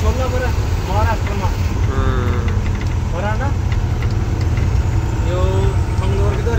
सोलापुर महाराष्ट्र में हम्म। और है ना? यो मंगलोर की तो